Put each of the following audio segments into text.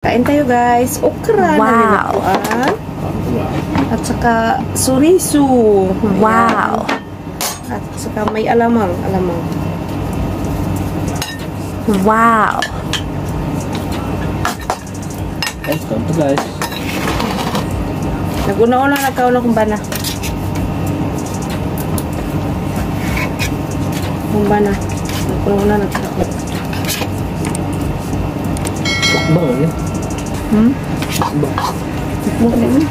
Kain tayo guys. Okra na Wow. nilutuan. At saka suriso. Wow. At saka may alamang. Alamang. Wow. Guys, ito guys. Naguna-una na kaon akong bana. Kung bana. Naguna-una na kaon. Bang ano? Hmm? Bang. Mo ka din.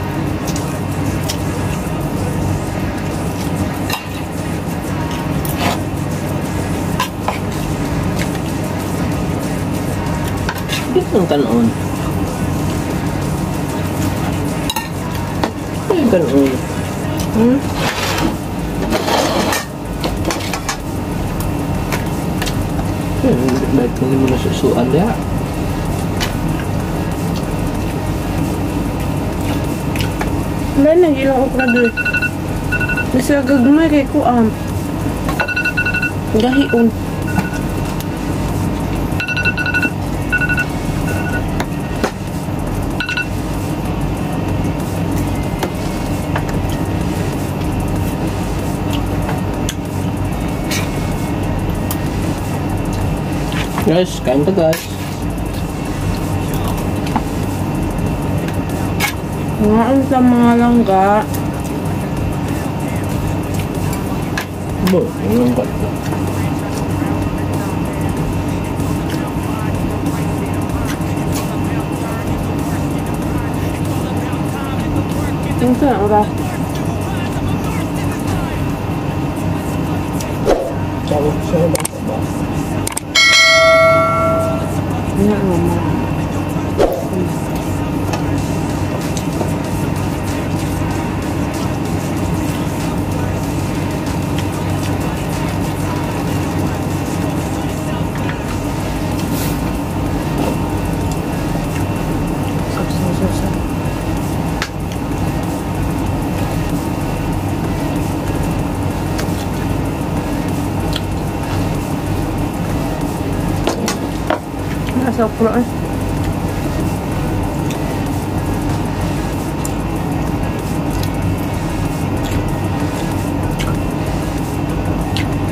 Dito ang kanon. Ano yung kanon? Hmm? Hmm, baik kung hindi mo nasusuan diya. Na, ilang okra doon. Nasa gagmay kay ko am. Gahion. Guys, kain to guys. Ngaon sa mga langga. Bo, yung kat. Yung sa ora. Sabi ko sa'yo ba? ba? Okra eh.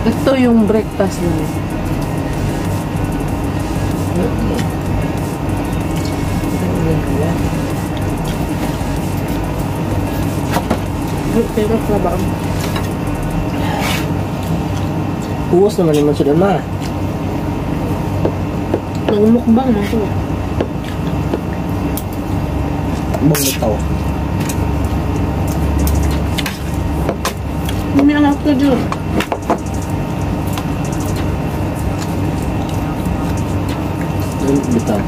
Ito yung breakfast namin. Pero ba? Uwas naman naman sila ma. Nagmukbang man ko. Bang bitaw. May anak ko dyan. Bang bitaw.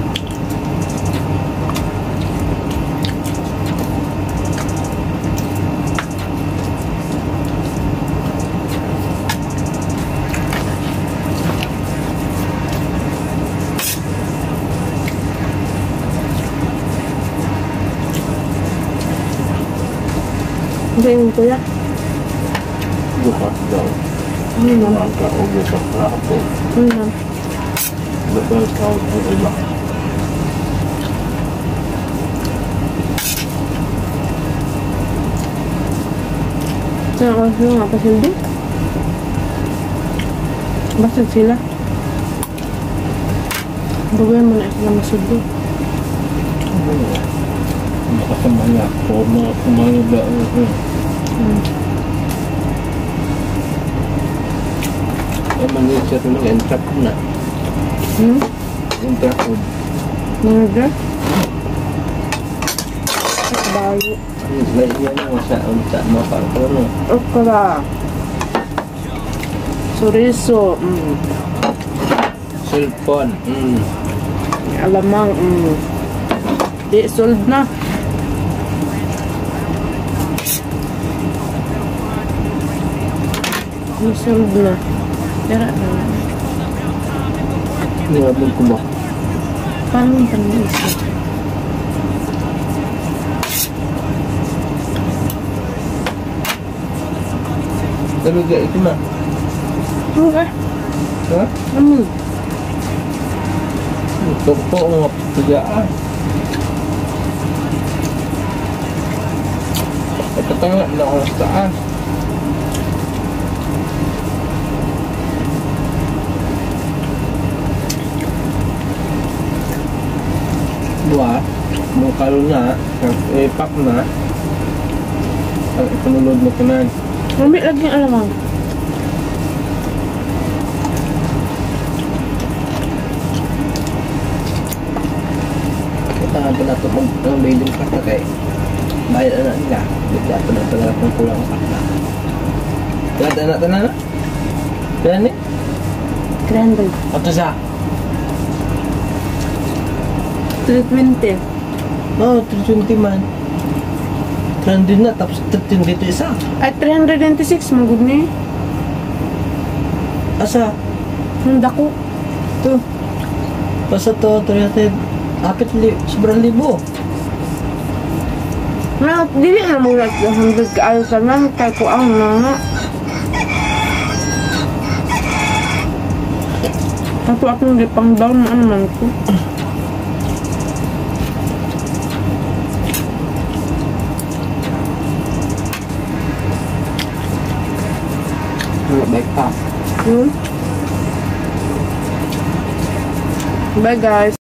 Yung kuya. Bukas daw. Ano naman? Maka o bukas rapo. Ano naman? Labal ka o iba. Ako sila nga pasilbi? Basta sila. Bagay mo na sila masilbi. Makasamaya ko. Mga kumano ba? Hmm. Ay, manisir na entrap na. Hmm? Entrap ko. Mga dyan? Bayo. Lain yan ang sa unta mo para ko no. Okra. Suriso. Mm. Cellphone. Mm. Alamang. Mm. Di, sold na. Musim benar. Jarak. Ya. Paling penuh isi. Tapi itu mah. Enggak. Hah? Mau. Kita tengok nak kalau na, eh pap na, ang ipanulod mo kanan. Mamit lagi ang alamang. Kita nga pala ito kung ang mailing karta kay bayad na nila. Bigla pa na pala kung kulang ang karta. Kaya na tanan na? Kaya ni? 300. Ato sa? 320. Oh, 320 man. 300 na, tapos 13 dito isa. Ay, 326. Magod ni. Asa? Ang dako. Ito. Basta to, 300. Apit li, sobrang libo. Na, dili na mo like 100 kaayo sa nan. Kaya ko ang mga. Ako akong di pang down na ano man ko. Pa. Hmm? Bye guys.